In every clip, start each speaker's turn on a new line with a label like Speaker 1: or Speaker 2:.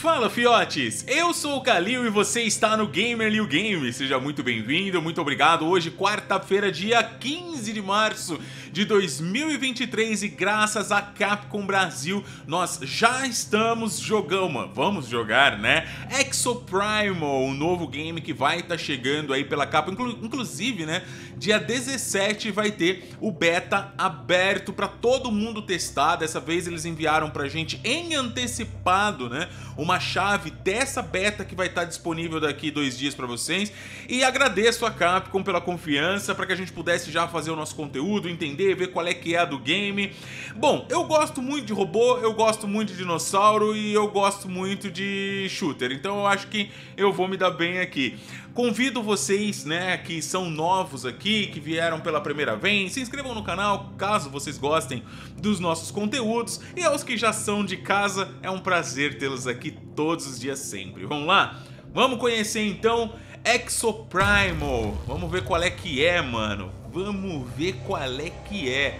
Speaker 1: Fala fiotes, eu sou o Kalil e você está no Gamer Liu Game. Seja muito bem-vindo, muito obrigado. Hoje, quarta-feira, dia 15 de março de 2023 e graças a Capcom Brasil, nós já estamos jogando, vamos jogar, né? Exoprimal, um novo game que vai estar tá chegando aí pela Capcom, Inclu inclusive, né? Dia 17 vai ter o beta aberto para todo mundo testar. Dessa vez eles enviaram pra gente em antecipado, né? Uma chave dessa beta que vai estar tá disponível daqui dois dias para vocês. E agradeço a Capcom pela confiança para que a gente pudesse já fazer o nosso conteúdo, entender, ver qual é que é a do game. Bom, eu gosto muito de robô, eu gosto muito de dinossauro e eu gosto muito de shooter. Então eu acho que eu vou me dar bem aqui. Convido vocês, né, que são novos aqui, que vieram pela primeira vez, se inscrevam no canal caso vocês gostem dos nossos conteúdos e aos que já são de casa, é um prazer tê-los aqui todos os dias sempre. Vamos lá? Vamos conhecer então Exoprimal. Vamos ver qual é que é, mano. Vamos ver qual é que é.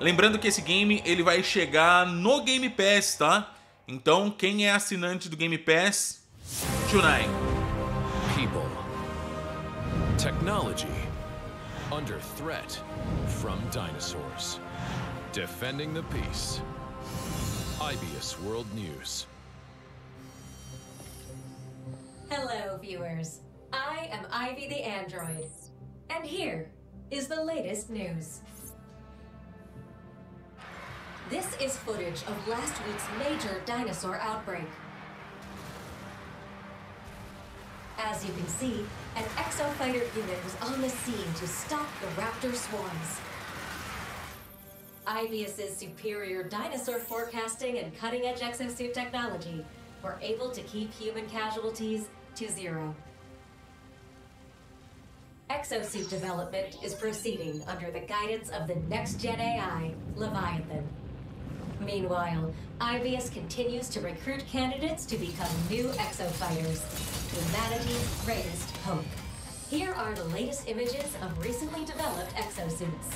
Speaker 1: Lembrando que esse game ele vai chegar no Game Pass, tá? Então, quem é assinante do Game Pass, Junai.
Speaker 2: Technology under threat from dinosaurs. Defending the peace. IBS World News.
Speaker 3: Hello, viewers. I am Ivy the Android. And here is the latest news. This is footage of last week's major dinosaur outbreak. As you can see, an exofighter unit was on the scene to stop the raptor swarms. Ivius's superior dinosaur forecasting and cutting-edge exosuit technology were able to keep human casualties to zero. Exosuit development is proceeding under the guidance of the next-gen AI, Leviathan. Meanwhile, IBS continues to recruit candidates to become new exofighters, humanity's greatest hope. Here are the latest images of recently developed exosuits.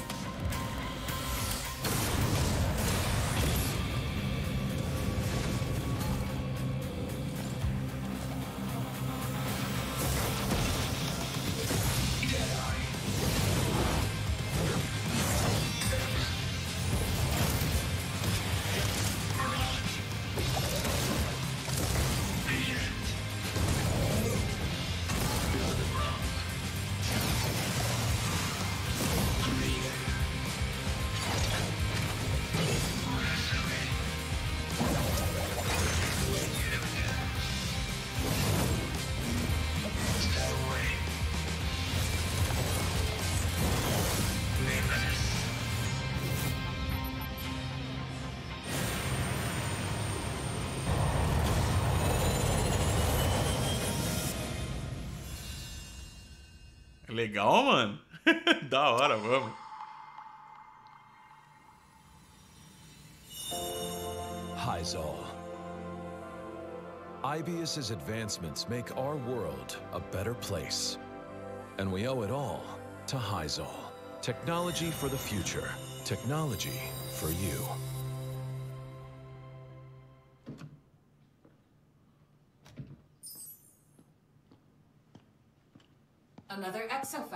Speaker 1: Legal, mano. da hora, vamos.
Speaker 2: Hyzal. Ibius's advancements make our world a better place. And we owe it all to Hyzal. Technology for the future. Technology for you.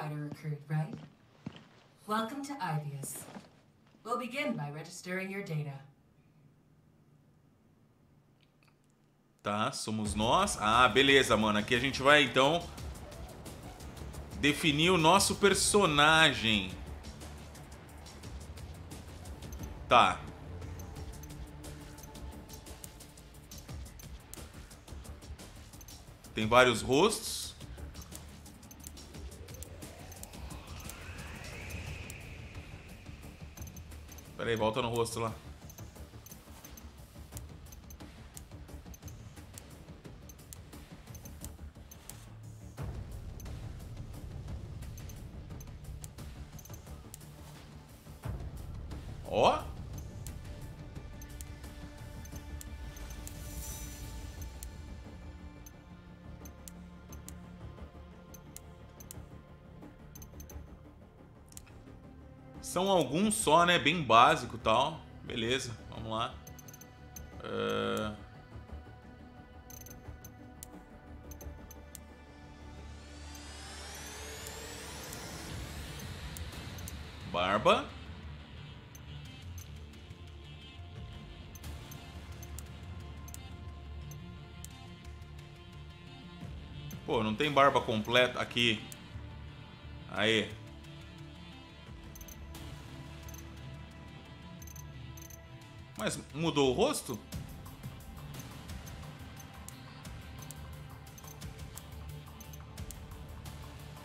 Speaker 3: Exofighter recruit, right? Welcome to Ibius. We'll begin by registering your data.
Speaker 1: Tá, somos nós. Ah, beleza, mano. Aqui a gente vai, então, definir o nosso personagem. Tá. Tem vários rostos. Pera aí, volta no rosto lá. Ó. São alguns só, né? Bem básico e tal. Beleza, vamos lá. Uh... Barba. Pô, não tem barba completa aqui. Aí. Mas mudou o rosto?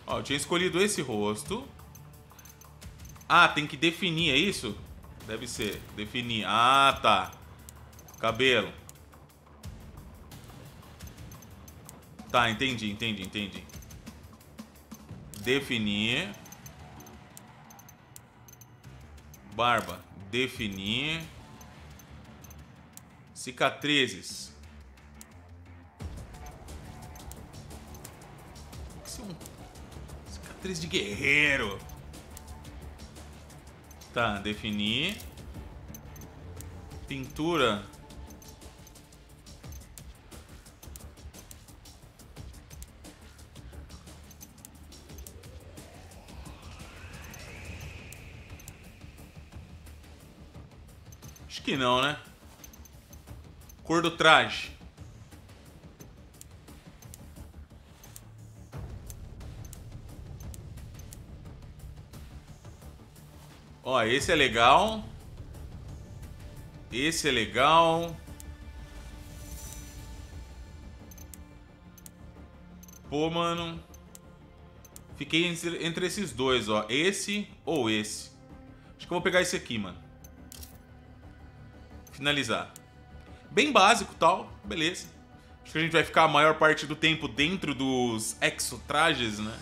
Speaker 1: Ó, eu tinha escolhido esse rosto. Ah, tem que definir, é isso? Deve ser. Definir. Ah, tá. Cabelo. Tá, entendi, entendi, entendi. Definir. Barba. Definir. Cicatrizes. Isso é um... Cicatriz de guerreiro. Tá, definir. Pintura. Acho que não, né? Cor do traje. Ó, esse é legal. Esse é legal. Pô, mano. Fiquei entre, esses dois, ó. Esse ou esse. Acho que eu vou pegar esse aqui, mano. Finalizar. Bem básico tal, beleza. Acho que a gente vai ficar a maior parte do tempo dentro dos exotrajes, né?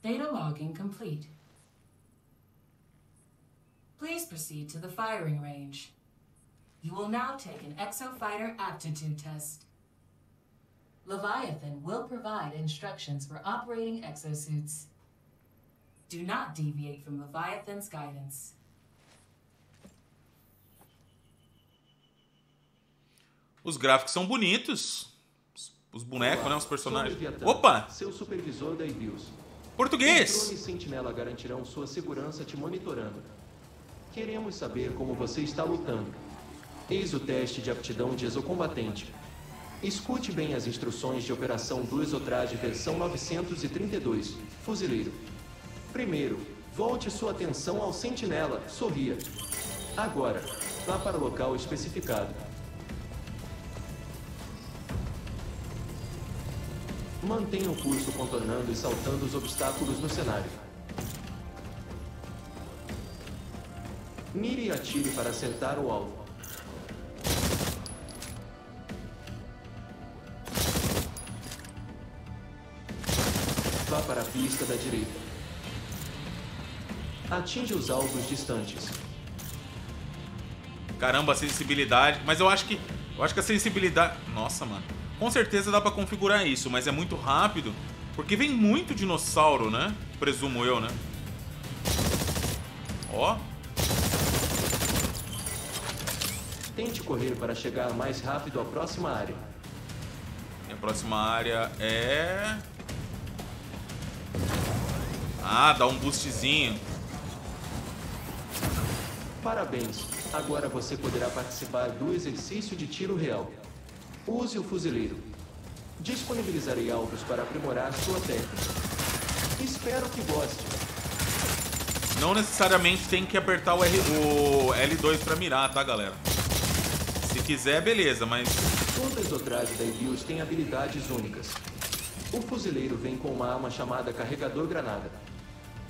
Speaker 4: Data logging complete. Please proceed to the firing range. You will now take an Exofighter aptitude test. Leviathan will provide instructions for operating exosuits. Do not deviate from Leviathan's guidance.
Speaker 1: Os gráficos são bonitos. Os bonecos, né? Os personagens. Opa!
Speaker 5: Seu supervisor da Ibius.
Speaker 1: Português!
Speaker 5: Controle e Sentinela garantirão sua segurança te monitorando. Queremos saber como você está lutando. Eis o teste de aptidão de exocombatente. Escute bem as instruções de operação do Exotraje versão 932, Fuzileiro. Primeiro, volte sua atenção ao Sentinela, sorria. Agora, vá para o local especificado. Mantenha o curso contornando e saltando os obstáculos no cenário. Mire e atire para acertar o alvo. Vá para a pista da direita. Atinge os alvos distantes.
Speaker 1: Caramba, a sensibilidade. Mas eu acho que. Eu acho que a sensibilidade. Nossa, mano. Com certeza dá pra configurar isso, mas é muito rápido. Porque vem muito dinossauro, né? Presumo eu, né? Ó.
Speaker 5: Tente correr para chegar mais rápido à próxima área.
Speaker 1: E a próxima área é. Ah, dá um boostzinho.
Speaker 5: Parabéns! Agora você poderá participar do exercício de tiro real. Use o fuzileiro. Disponibilizarei alvos para aprimorar sua técnica. Espero que goste.
Speaker 1: Não necessariamente tem que apertar o, R, o L2 pra mirar, tá, galera? Se quiser, beleza, mas
Speaker 5: Toda exotrade da Ibius tem habilidades únicas. O fuzileiro vem com uma arma chamada carregador granada,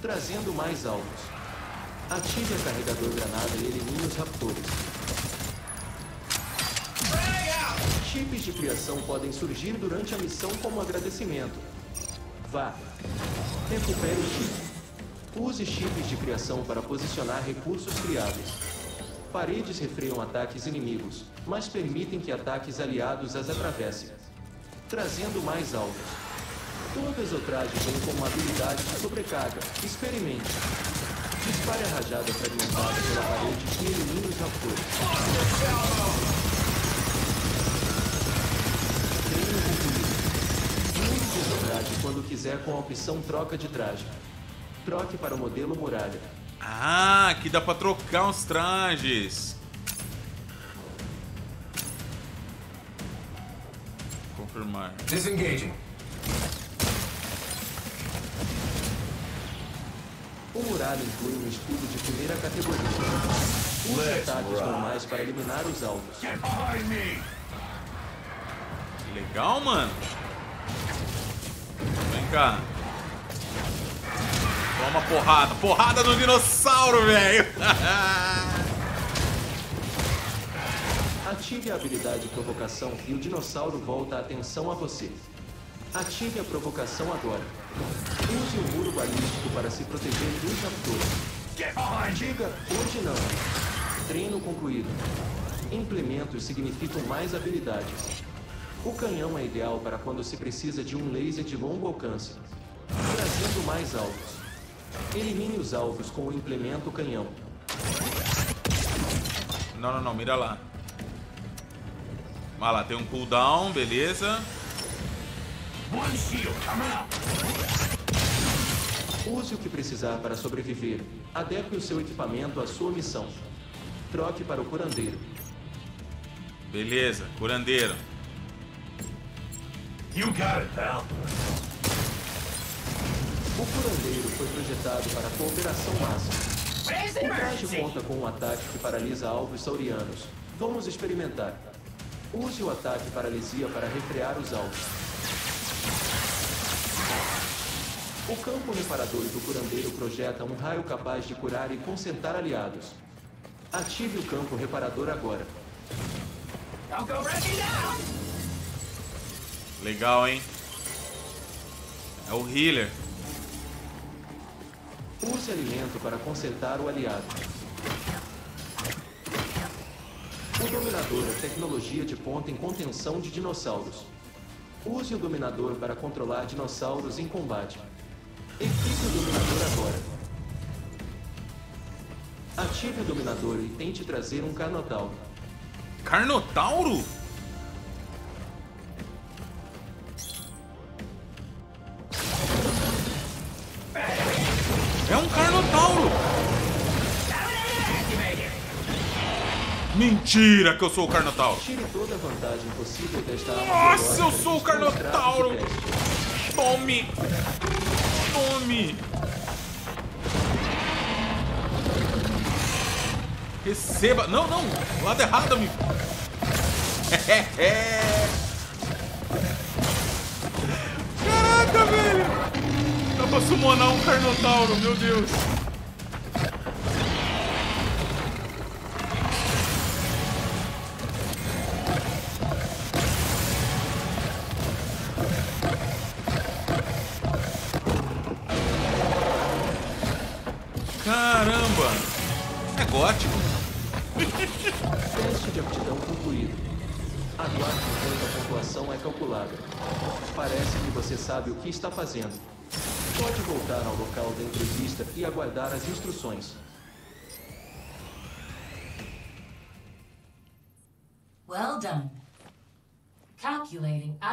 Speaker 5: trazendo mais alvos. Ative a carregador granada e elimine os raptores. Chips de criação podem surgir durante a missão como agradecimento. Vá. Recupere o chip. Use chips de criação para posicionar recursos criados. Paredes refreiam ataques inimigos, mas permitem que ataques aliados as atravessem, trazendo mais alvos. Todo exotraje vem com uma habilidade de sobrecarga. Experimente. Dispare a rajada fragmentada pela parede e elimine os raptores. Treino concluído. Muitos exotrajes fizer com a opção troca de traje. Troque para o modelo muralha.
Speaker 1: Ah, aqui dá pra trocar uns trajes. Confirmar.
Speaker 6: Disengaging.
Speaker 5: O muralha inclui um escudo de primeira categoria. Use ataques normais para eliminar os alvos.
Speaker 1: Legal, mano. Vem cá. Toma porrada. Porrada no dinossauro, velho.
Speaker 5: Ative a habilidade provocação e o dinossauro volta a atenção a você. Ative a provocação agora. Use o muro balístico para se proteger dos raptores. Diga hoje não. Treino concluído. Implementos significam mais habilidades. O canhão é ideal para quando se precisa de um laser de longo alcance, trazendo mais alvos. Elimine os alvos com o implemento canhão.
Speaker 1: Não, não, não. Mira lá. Vai lá, tem um cooldown, beleza.
Speaker 5: Use o que precisar para sobreviver. Adeque o seu equipamento à sua missão. Troque para o curandeiro.
Speaker 1: Beleza, curandeiro.
Speaker 6: You got it, pal.
Speaker 5: O curandeiro foi projetado para a cooperação máxima. O traje conta com um ataque que paralisa alvos saurianos. Vamos experimentar. Use o ataque paralisia para refrear os alvos. O campo reparador do curandeiro projeta um raio capaz de curar e concentrar aliados. Ative o campo reparador agora.
Speaker 1: Legal, hein? É o healer.
Speaker 5: Use alimento para consertar o aliado. O Dominador é tecnologia de ponta em contenção de dinossauros. Use o Dominador para controlar dinossauros em combate. Equipe o Dominador agora. Ative o Dominador e tente trazer um Carnotauro.
Speaker 1: Carnotauro? É um Carnotauro! Mentira que eu sou o Carnotauro!
Speaker 5: Tire toda a vantagem possível desta arma.
Speaker 1: Nossa, eu sou o Carnotauro! Tome! Tome! Receba! Não, não! Lado errado, amigo! Caraca, velho! Dá pra summonar um Carnotauro, meu Deus!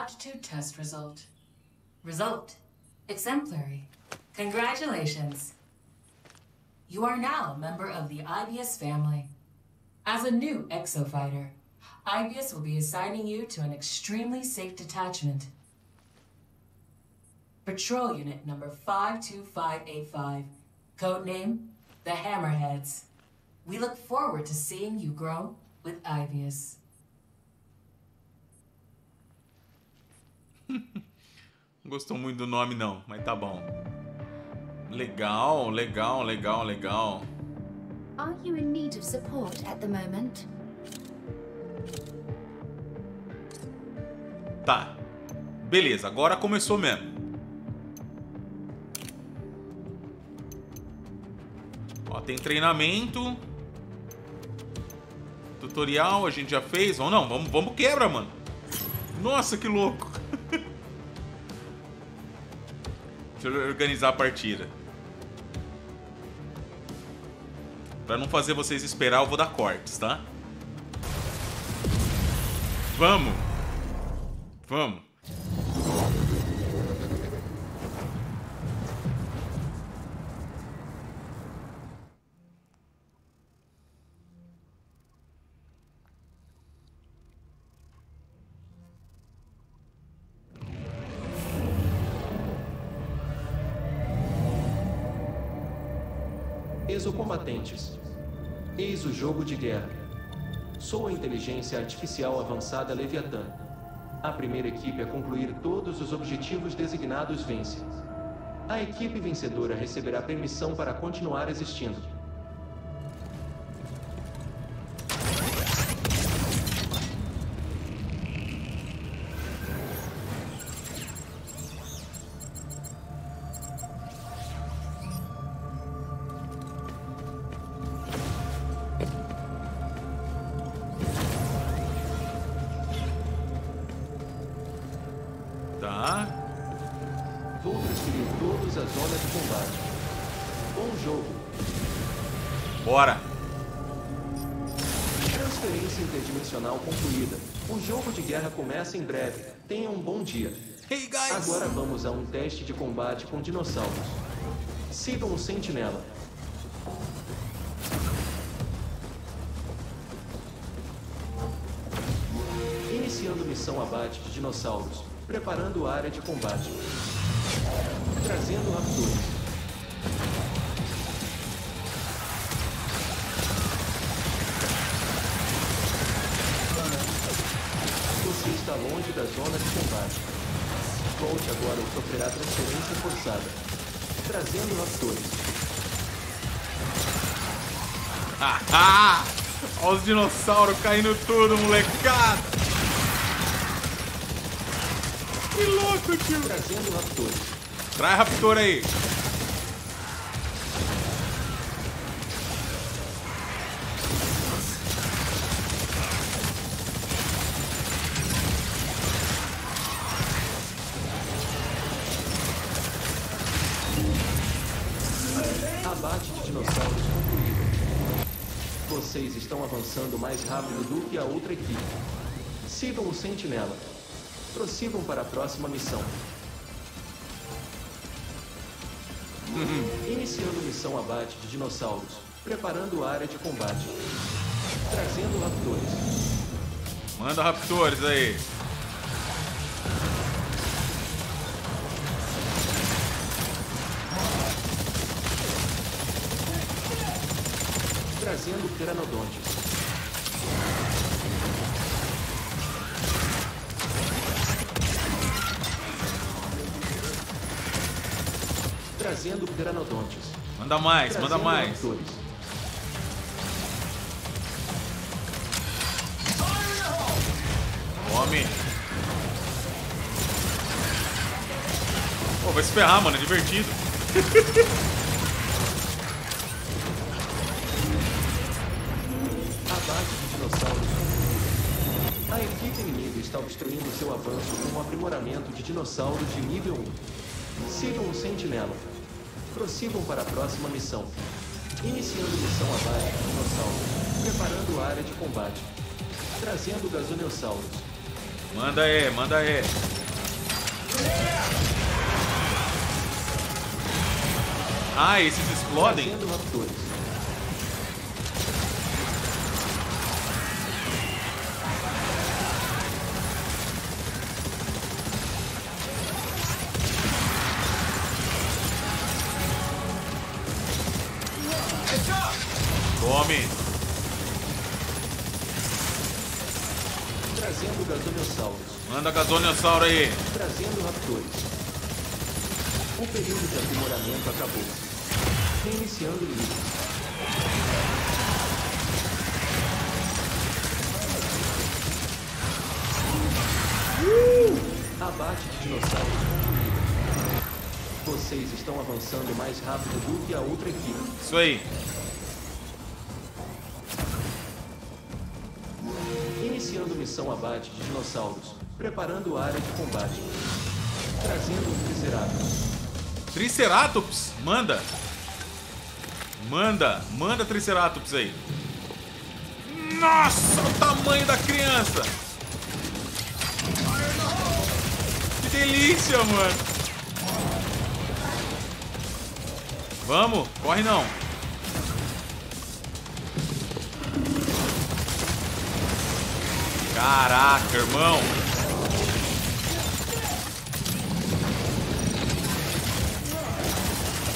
Speaker 4: Aptitude test result. Result. Exemplary. Congratulations. You are now a member of the IBS family. As a new exofighter, IBS will be assigning you to an extremely safe detachment. Patrol Unit number 52585. Codename, the Hammerheads. We look forward to seeing you grow with IBS.
Speaker 1: Não gostou muito do nome, não, mas tá bom. Legal, legal, legal, legal.
Speaker 7: Are you in need of support at the moment?
Speaker 1: Tá. Beleza, agora começou mesmo. Ó, tem treinamento. Tutorial a gente já fez. Ou não, vamos, vamos quebra, mano. Nossa, que louco. Deixa eu organizar a partida. Pra não fazer vocês esperar, eu vou dar cortes, tá? Vamos! Vamos!
Speaker 5: Exocombatentes. Eis o jogo de guerra. Sou a inteligência artificial avançada Leviatã. A primeira equipe a concluir todos os objetivos designados vence. A equipe vencedora receberá permissão para continuar existindo. Vamos a um teste de combate com dinossauros. Sigam o sentinela. Iniciando missão abate de dinossauros. Preparando área de combate. Trazendo raptores. Transferência forçada. Trazendo raptores.
Speaker 1: Haha! Olha os dinossauros caindo tudo, molecada! Que louco, tio!
Speaker 5: Trazendo raptores.
Speaker 1: Traz Raptor aí!
Speaker 5: Estão avançando mais rápido do que a outra equipe. Sigam o sentinela. Prossigam para a próxima missão. Iniciando missão abate de dinossauros. Preparando área de combate. Trazendo raptores.
Speaker 1: Manda Raptores aí!
Speaker 5: Trazendo pteranodontes. Trazendo pteranodontes.
Speaker 1: Manda mais, manda
Speaker 5: Trazendo
Speaker 1: mais!
Speaker 5: raptores.
Speaker 1: Come! Pô, vai se ferrar, mano, é divertido.
Speaker 5: seu avanço com um aprimoramento de dinossauros de nível 1. Sigam o sentinela. Prossigam para a próxima missão. Iniciando missão abate de dinossauros. Preparando área de combate. Trazendo gasoneossauros.
Speaker 1: Manda aí, manda aí. Ah, esses explodem?
Speaker 5: Trazendo raptores.
Speaker 1: Manda Gasoneossauro aí!
Speaker 5: Trazendo raptores. O período de aprimoramento acabou. Reiniciando o livro. Abate de dinossauros concluído. Vocês estão avançando mais rápido do que a outra equipe.
Speaker 1: Isso aí!
Speaker 5: Iniciando missão abate de dinossauros. Preparando área de combate. Trazendo um triceratops.
Speaker 1: Triceratops, manda! Manda, manda Triceratops aí! Nossa, o tamanho da criança! Que delícia, mano! Vamos, corre não! Caraca, irmão!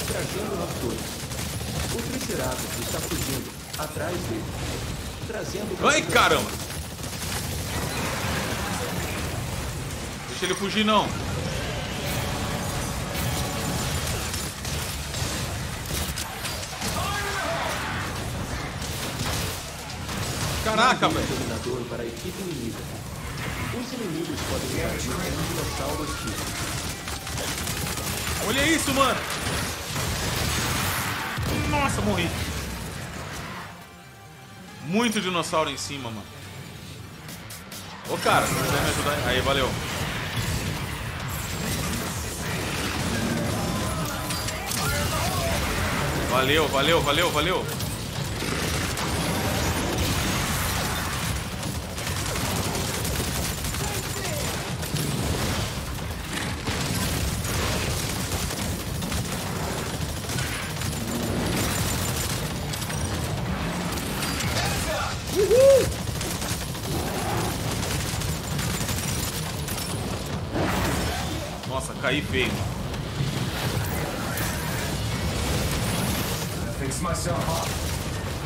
Speaker 5: Trazendo raptores. O Triceratops Atrás dele. Trazendo...
Speaker 1: Ai, caramba! Deixa ele fugir, não. Caraca, velho.
Speaker 5: dominador para a equipe inimiga. Os inimigos podem dinossauros tipo.
Speaker 1: Olha isso, mano. Nossa, morri. Muito dinossauro em cima, mano. Ô, cara, se quiser me ajudar... Aí, valeu. Valeu, valeu, valeu, valeu.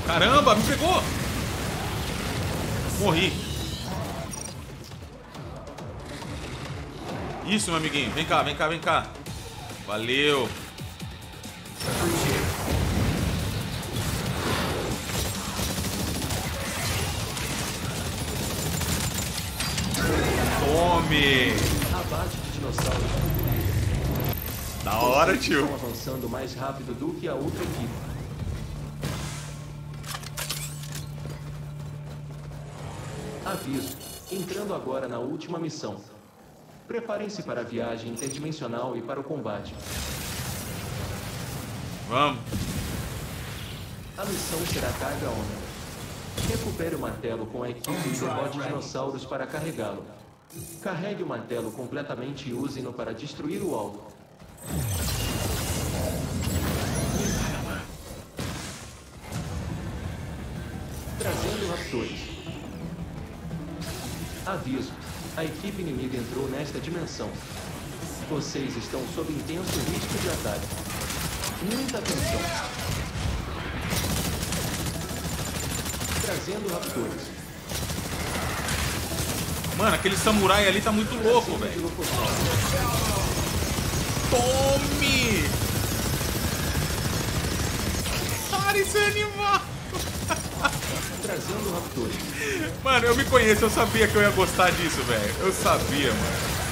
Speaker 1: Caramba, me pegou! Morri. Isso, meu amiguinho. Vem cá, vem cá, vem cá. Valeu. Tome!
Speaker 5: Abate de dinossauros.
Speaker 1: Da hora, tio.
Speaker 5: Estão avançando mais rápido do que a outra equipe. Aviso. Entrando agora na última missão. Preparem-se para a viagem interdimensional e para o combate.
Speaker 1: Vamos.
Speaker 5: A missão será carga onda. Recupere o martelo com a equipe e derrote dinossauros para carregá-lo. Carregue o martelo completamente e use-no para destruir o alvo. Trazendo raptores. Aviso. A equipe inimiga entrou nesta dimensão. Vocês estão sob intenso risco de ataque. Muita atenção. Trazendo raptores.
Speaker 1: Mano, aquele samurai ali tá muito louco, velho. Tome! Para esse animal!
Speaker 5: Trazendo raptores.
Speaker 1: Mano, eu me conheço, eu sabia que eu ia gostar disso, velho. Eu sabia, mano.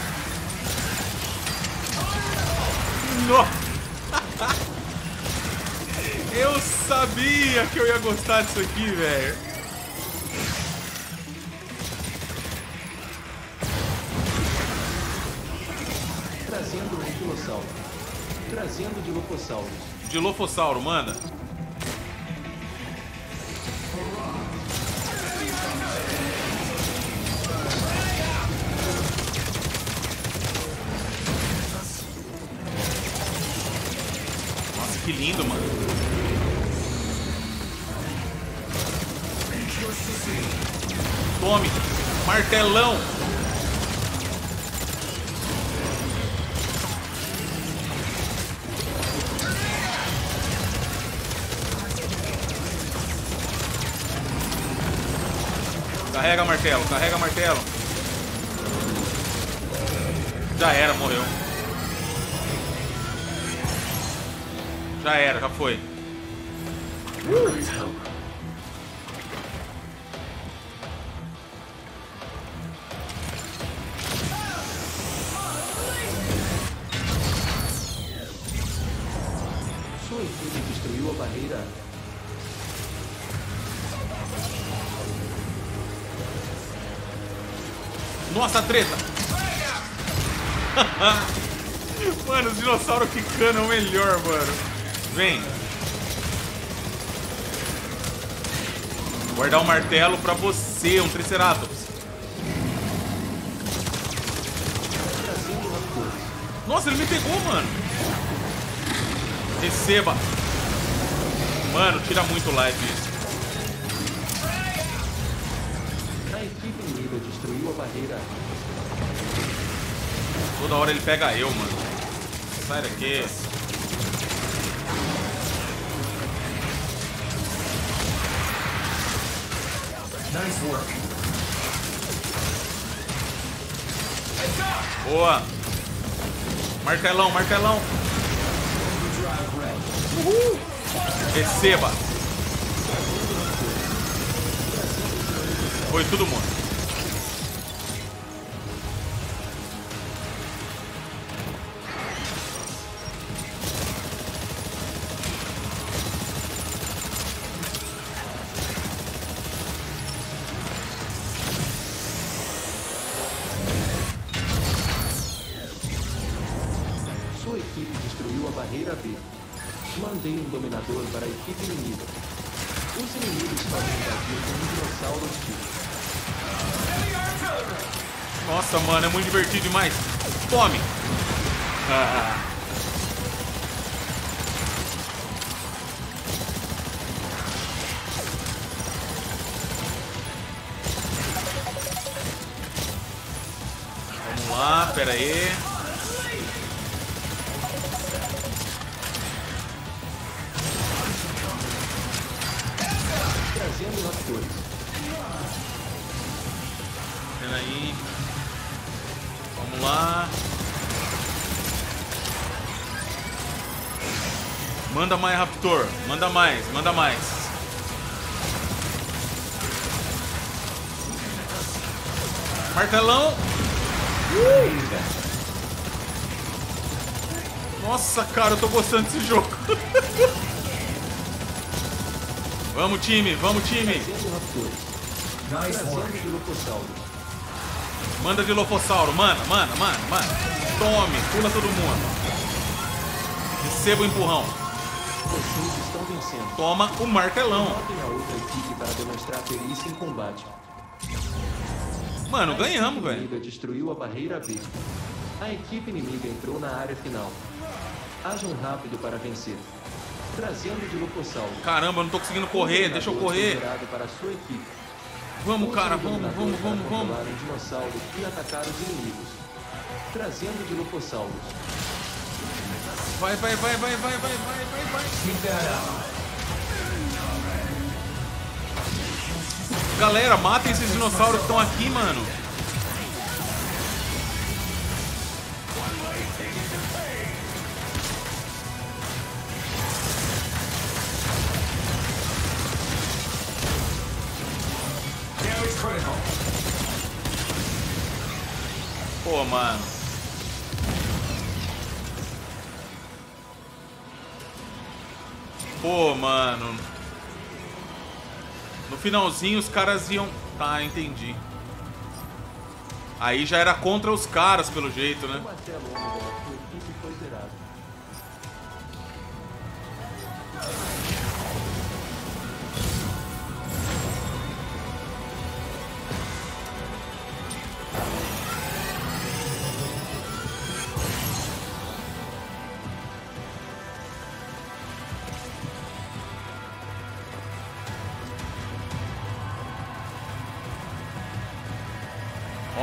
Speaker 1: Nossa! Eu sabia que eu ia gostar disso aqui, velho.
Speaker 5: Trazendo um anquilossauro. Trazendo dilofossauros.
Speaker 1: Dilofossauro, manda. Que lindo, mano. Tome, martelão. Carrega martelo, carrega martelo. Já era, morreu. Já era, já foi.
Speaker 5: Sua equipe destruiu a barreira.
Speaker 1: Nossa, treta! mano, os dinossauros quicando é o melhor, mano. Vem. Guardar um martelo pra você, um Triceratops. Nossa, ele me pegou, mano. Receba. Mano, tira muito life isso.
Speaker 5: A equipe inimiga destruiu a barreira.
Speaker 1: Toda hora ele pega eu, mano. Sai daqui. Boa. Martelão, martelão. Uhul. Receba. Foi todo mundo. Tome. Ah. Vamos lá, pera aí. Manda mais, manda mais. Martelão. Nossa, cara, eu tô gostando desse jogo. vamos, time, vamos, time. Manda de Lofossauro, manda, manda, manda, manda. Tome, pula todo mundo. Receba o empurrão. Toma o martelão.
Speaker 5: Notem a outra equipe para demonstrar perícia em combate.
Speaker 1: Mano,
Speaker 5: A
Speaker 1: ganhamos, velho.
Speaker 5: destruiu a barreira B. A equipe inimiga entrou na área final. Hajam rápido para vencer. Trazendo de Locossauro.
Speaker 1: Caramba, eu não tô conseguindo correr, deixa eu correr.
Speaker 5: Para a sua equipe.
Speaker 1: Vamos, cara, vamos, vamos, vamos, vamos.
Speaker 5: controlar um dinossauro e atacar os inimigos. Trazendo de Locossauros.
Speaker 1: Vai, vai, vai, vai, vai, vai, vai, vai, vai. Galera, matem esses dinossauros que estão aqui, mano. Finalzinho os caras iam. Tá, entendi. Aí já era contra os caras, pelo jeito, né?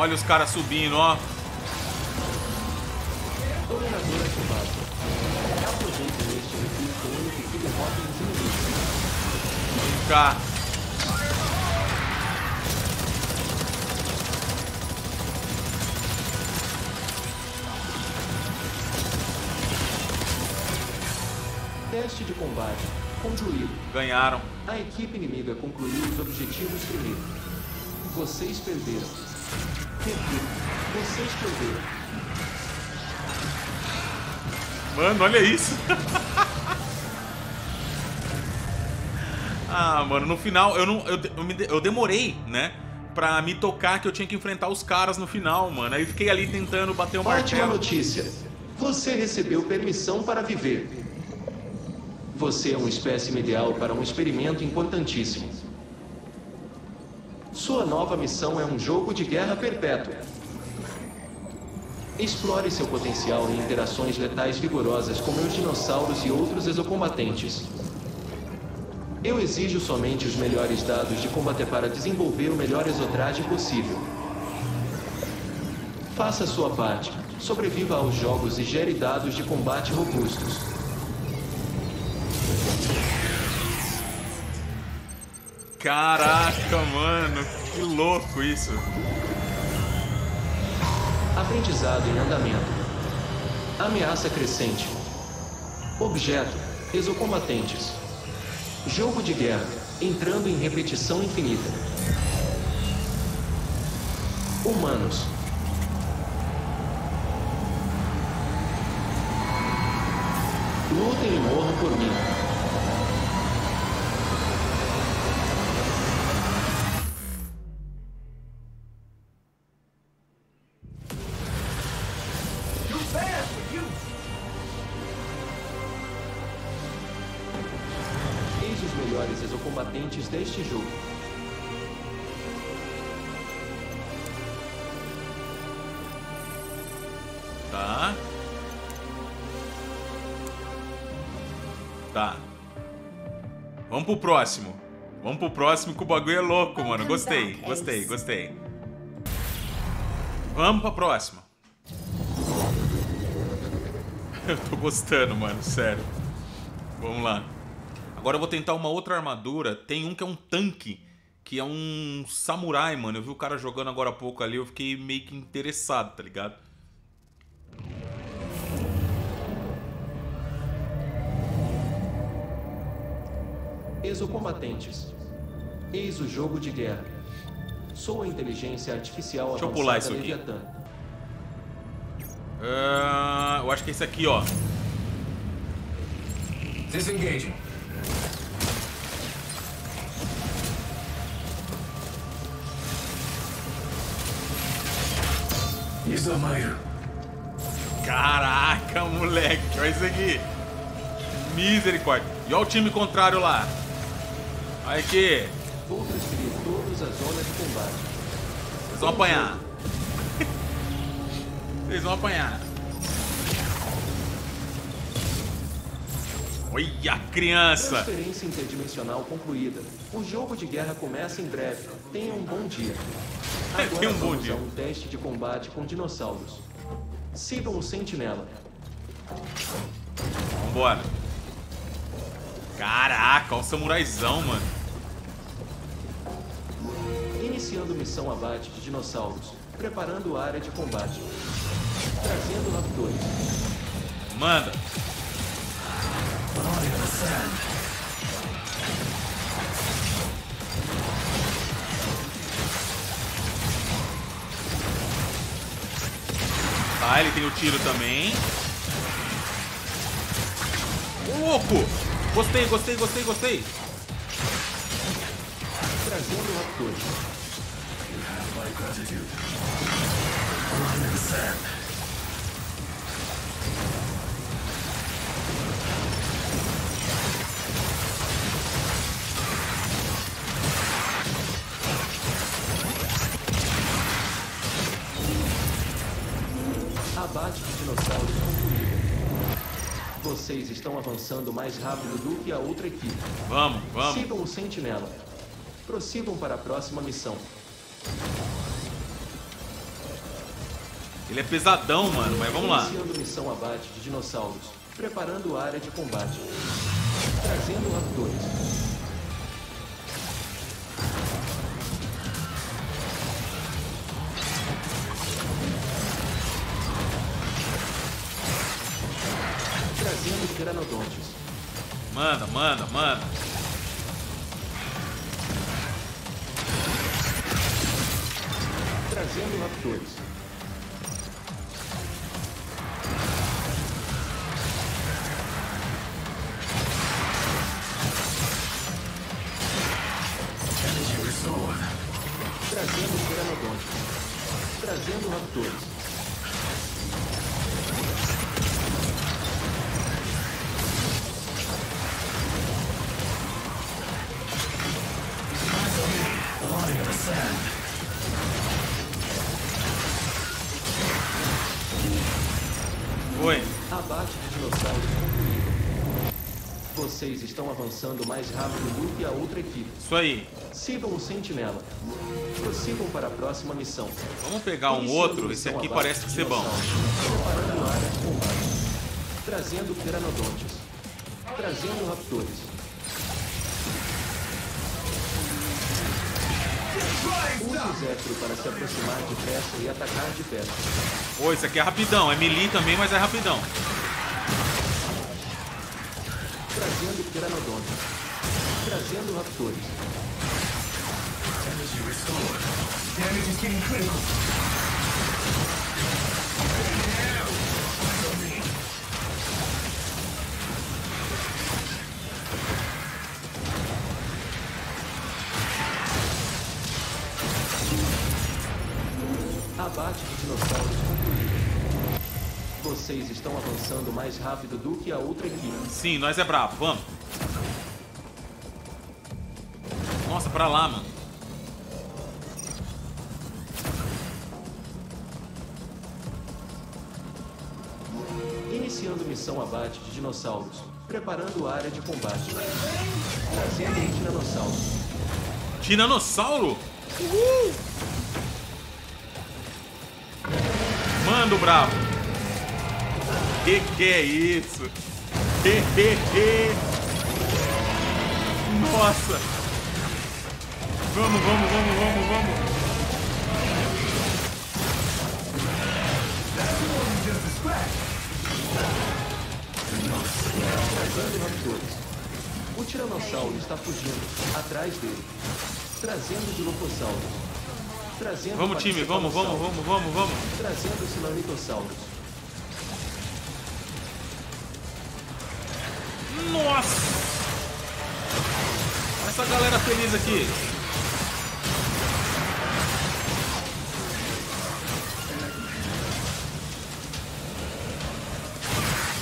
Speaker 1: Olha os caras subindo, ó. Vem cá.
Speaker 5: Teste de combate. Concluído.
Speaker 1: Ganharam.
Speaker 5: A equipe inimiga concluiu os objetivos primeiro. Vocês perderam. Repito.
Speaker 1: Mano, olha isso. ah, mano, no final eu não. Eu, eu, me eu demorei, né? Pra me tocar que eu tinha que enfrentar os caras no final, mano. Aí fiquei ali tentando bater o
Speaker 5: Ótima
Speaker 1: martelo.
Speaker 5: notícia. Você recebeu permissão para viver. Você é um espécime ideal para um experimento importantíssimo. Sua nova missão é um jogo de guerra perpétua. Explore seu potencial em interações letais vigorosas com meus dinossauros e outros exocombatentes. Eu exijo somente os melhores dados de combate para desenvolver o melhor exotraje possível. Faça sua parte. Sobreviva aos jogos e gere dados de combate robustos.
Speaker 1: Caraca, mano, que louco isso.
Speaker 5: Aprendizado em andamento. Ameaça crescente. Objeto: exocombatentes. Jogo de guerra, entrando em repetição infinita. Humanos. Lutem e morram por mim. Eis os melhores exocombatentes deste jogo.
Speaker 1: Tá. Tá. Vamos pro próximo. Vamos pro próximo que o bagulho é louco, mano. Gostei, gostei, gostei. Vamos pra próxima. Eu tô gostando, mano, sério. Vamos lá. Agora eu vou tentar uma outra armadura. Tem um que é um tanque, que é um samurai, mano. Eu vi o cara jogando agora há pouco ali, eu fiquei meio que interessado, tá ligado?
Speaker 5: Exocombatentes. Eis o jogo de guerra. Sou a inteligência artificial
Speaker 1: Deixa eu pular isso aqui.
Speaker 5: Leviatã.
Speaker 1: Ah, eu acho que é esse aqui, ó.
Speaker 6: Disengaging. Isamairo.
Speaker 1: Caraca, moleque, olha isso aqui. Misericórdia. E olha o time contrário lá. Olha aqui.
Speaker 5: Vou transferir todas as zonas de combate.
Speaker 1: Vocês vão apanhar. Vocês vão apanhar. Olha a criança.
Speaker 5: Transferência interdimensional concluída. O jogo de guerra começa em breve. Tenha um bom dia. Agora
Speaker 1: Tenha um bom
Speaker 5: vamos
Speaker 1: dia.
Speaker 5: um teste de combate com dinossauros. Sigam o sentinela.
Speaker 1: Vambora. Caraca, olha o samuraizão, mano.
Speaker 5: Iniciando missão abate de dinossauros. Preparando a área de combate. Trazendo raptores.
Speaker 1: Manda. Tá, ele tem o tiro também. Ô, louco! Gostei, gostei, gostei, gostei.
Speaker 5: Trazendo raptores. Abate de dinossauros concluído. Vocês estão avançando mais rápido do que a outra equipe.
Speaker 1: Vamos, vamos.
Speaker 5: Sigam o sentinela. Prossigam para a próxima missão.
Speaker 1: Ele é pesadão, mano, mas vamos lá.
Speaker 5: Iniciando missão abate de dinossauros. Preparando a área de combate. Trazendo raptores. Trazendo pteranodontes.
Speaker 1: Manda, manda, manda.
Speaker 5: Trazendo raptores. Avançando mais rápido do que a outra equipe.
Speaker 1: Isso aí.
Speaker 5: Sigam o sentinela. Prossigam para a próxima missão.
Speaker 1: Vamos pegar um outro. Esse aqui parece
Speaker 5: de
Speaker 1: ser bom.
Speaker 5: dinossauros. Preparando a área de combate. Trazendo pteranodontes. Trazendo raptores. Use o Zephyr para se aproximar depressa e atacar de perto.
Speaker 1: Pô, isso aqui é rapidão. É melee também, mas é rapidão.
Speaker 5: Trazendo Raptores.
Speaker 6: Energy restored. Damage is getting critical.
Speaker 5: Abate de dinossauros concluído. Vocês estão avançando mais rápido do que a outra equipe.
Speaker 1: Sim, nós é brabo. Vamos. Pra lá, mano.
Speaker 5: Iniciando missão abate de dinossauros. Preparando área de combate. Trazendo um tiranossauro.
Speaker 1: Tiranossauro? Uhul! Manda o bravo. Que que é isso? Nossa! Vamos, vamos, vamos, vamos, vamos.
Speaker 5: O tiranossauro está fugindo. Atrás dele. Trazendo Dilopossauros. Trazendo
Speaker 1: Vamos, time, vamos, vamos, vamos, vamos, vamos.
Speaker 5: Trazendo Silanitossauros.
Speaker 1: Nossa! Olha essa galera feliz aqui.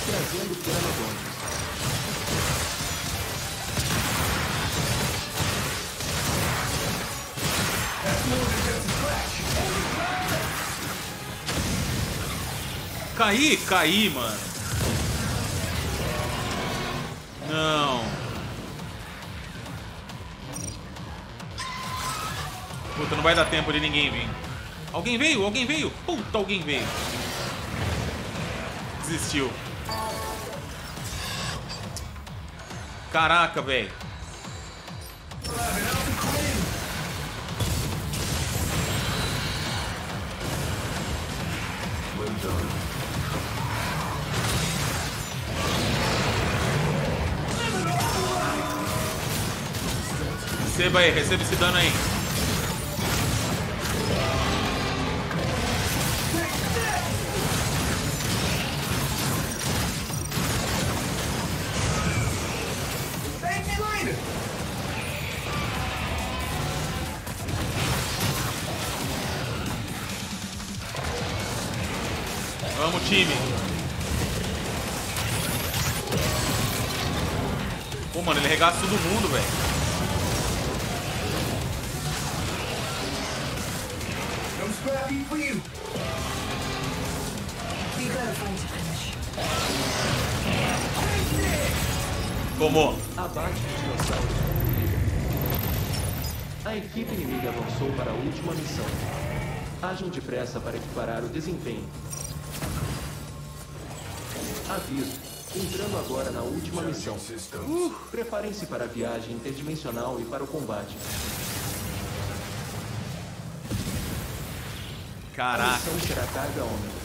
Speaker 5: Trazendo Pteranodontes.
Speaker 1: Caí, caí, mano. Não. Puta, não vai dar tempo de ninguém vir. Alguém veio? Alguém veio? Puta, alguém veio. Desistiu. Caraca, velho. Receba aí, receba esse dano aí. Tomou.
Speaker 5: Abate de dinossauros. A equipe inimiga avançou para a última missão. Ajam depressa para equiparar o desempenho. Aviso. Entrando agora na última missão.
Speaker 6: Systems.
Speaker 5: Preparem-se para a viagem interdimensional e para o combate. A
Speaker 1: Caraca.
Speaker 5: missão será carga ômega.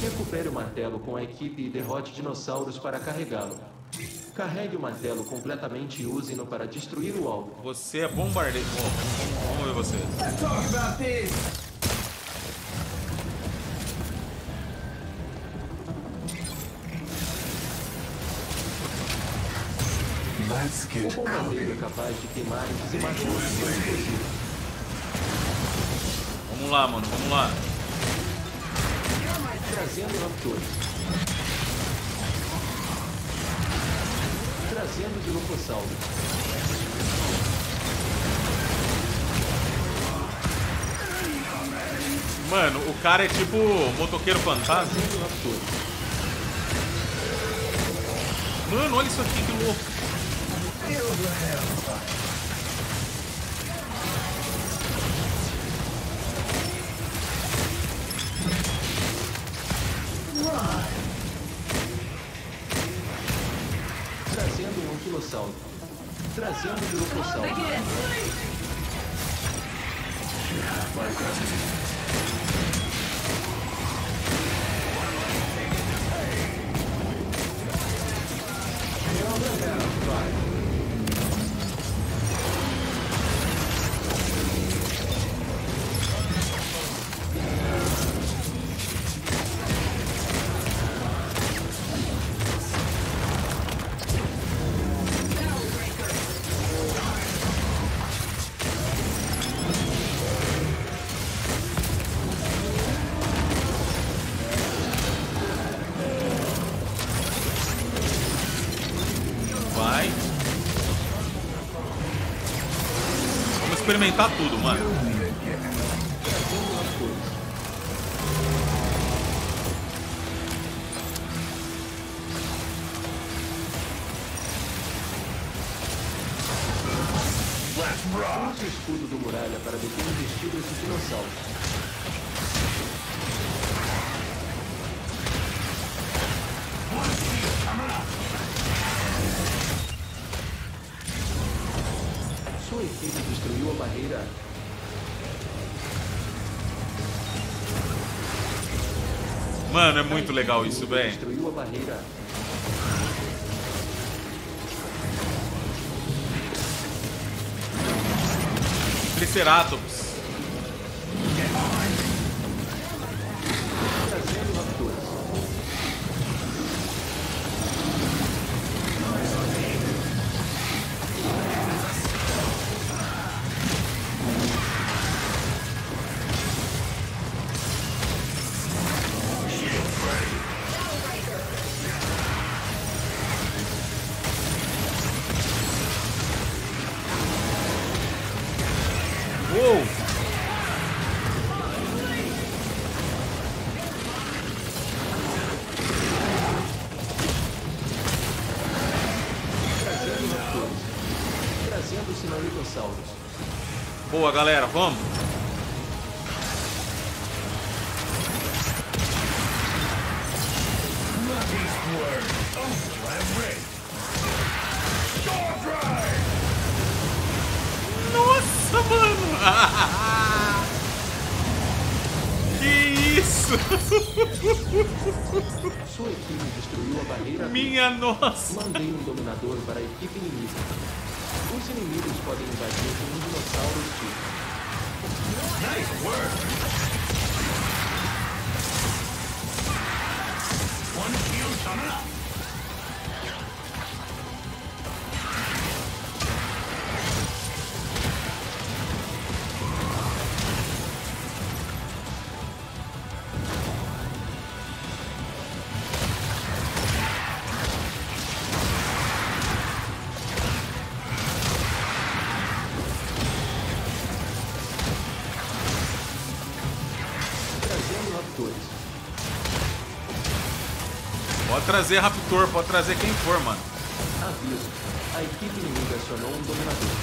Speaker 5: Recupere o martelo com a equipe e derrote dinossauros para carregá-lo. Carregue o martelo completamente e use-no para destruir o alvo.
Speaker 1: Você é bombardeiro. Bom, vamos, ver você.
Speaker 6: Let's talk about this. Let's
Speaker 5: O
Speaker 6: get
Speaker 5: bombardeiro é capaz de queimar e dizimar.
Speaker 1: Vamos lá, mano, vamos lá.
Speaker 5: Trazendo raptores. Trazendo dilopossauros.
Speaker 1: Mano, o cara é tipo motoqueiro fantasma. Mano, olha isso aqui, que louco.
Speaker 5: Trazendo dilopossauro.
Speaker 1: Vai. Vamos experimentar tudo, Mano, é muito legal isso, velho.
Speaker 5: Destruiu a barreira.
Speaker 1: Triceratops. Boa, galera, vamos. Trazer Raptor, pode trazer quem for, mano.
Speaker 5: Aviso. A equipe inimiga acionou um dominador.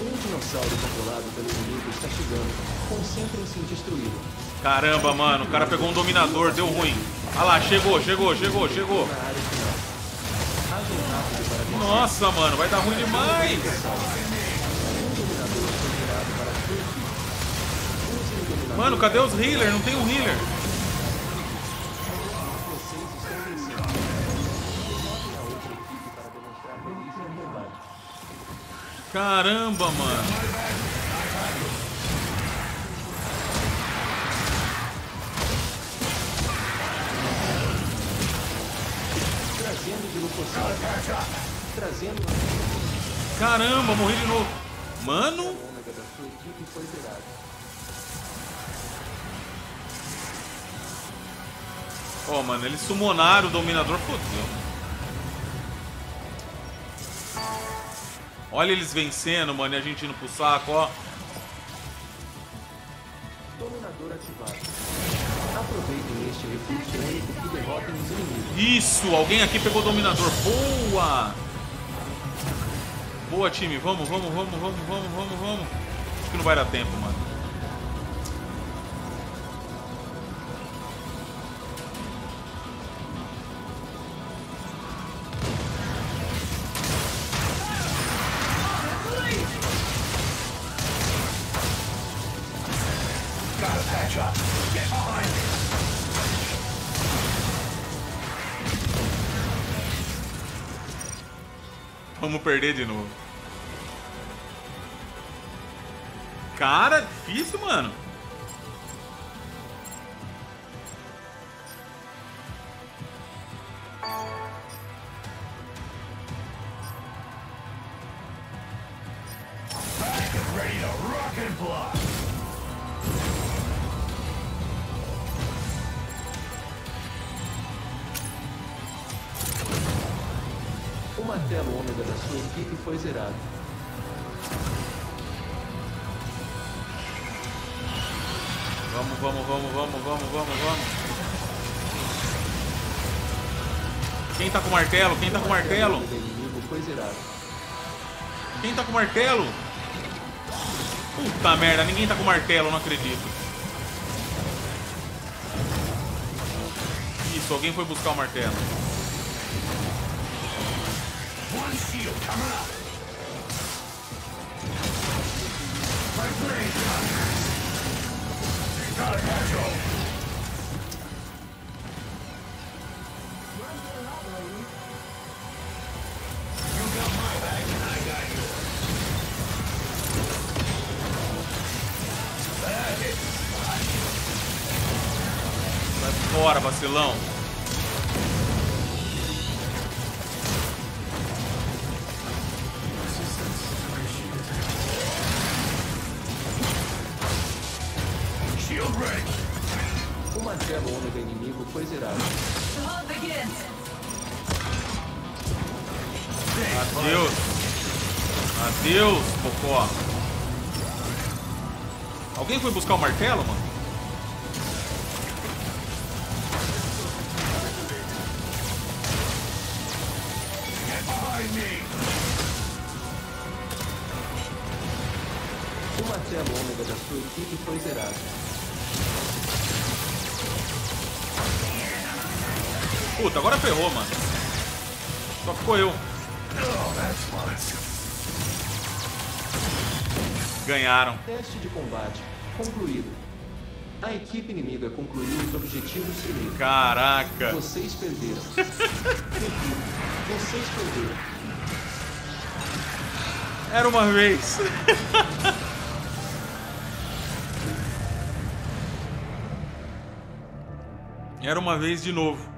Speaker 5: Um dinossauro controlado pelo inimigo está chegando. Concentrem-se em destruí-lo.
Speaker 1: Caramba, mano, o cara pegou um dominador, deu ruim. Olha lá, chegou, chegou, chegou, chegou. Nossa, mano, vai dar ruim demais. Mano, cadê os healer? Não tem um healer. Caramba, mano.
Speaker 5: Trazendo Dilopocil. Trazendo
Speaker 1: Caramba, morri de novo. Mano, ó, mano, eles summonaram o dominador, fodeu. Olha eles vencendo, mano, e a gente indo pro saco, ó.
Speaker 5: Dominador ativado. Aproveitem este recurso único e derrotem os inimigos.
Speaker 1: Isso, alguém aqui pegou o dominador. Boa! Boa, time. Vamos, vamos, vamos, vamos, vamos, vamos, vamos. Acho que não vai dar tempo, mano. Perder de novo. Cara, difícil, mano.
Speaker 5: Martelo?
Speaker 1: Quem tá com martelo? Quem tá com martelo? Puta merda, ninguém tá com martelo, não acredito. Isso, alguém foi buscar o martelo.
Speaker 6: One shield alone.
Speaker 1: Ganharam.
Speaker 5: Teste de combate concluído. A equipe inimiga concluiu os objetivos primeiro.
Speaker 1: Caraca.
Speaker 5: Vocês perderam. Vocês perderam.
Speaker 1: Era uma vez. Era uma vez de novo.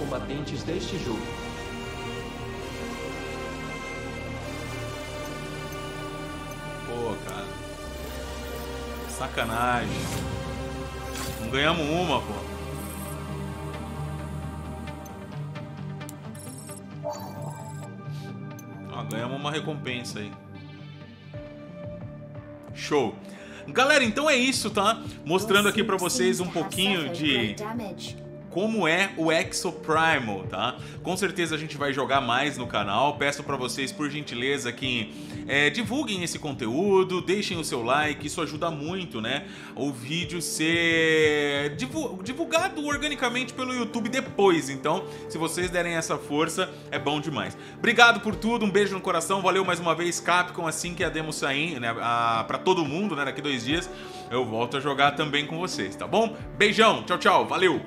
Speaker 5: Melhores exocombatentes deste jogo.
Speaker 1: Pô, cara. Sacanagem. Não ganhamos uma, pô. Ganhamos uma recompensa aí. Show. Galera, então é isso, tá? Mostrando aqui pra vocês um pouquinho de como é o Exo Primal, tá? Com certeza a gente vai jogar mais no canal. Peço pra vocês, por gentileza, que é, divulguem esse conteúdo, deixem o seu like, isso ajuda muito, né? O vídeo ser divu- divulgado organicamente pelo YouTube depois. Então, se vocês derem essa força, é bom demais. Obrigado por tudo, um beijo no coração, valeu mais uma vez, Capcom. Assim que a demo sair, né? A, pra todo mundo, né? Daqui dois dias, eu volto a jogar também com vocês, tá bom? Beijão, tchau, tchau, valeu!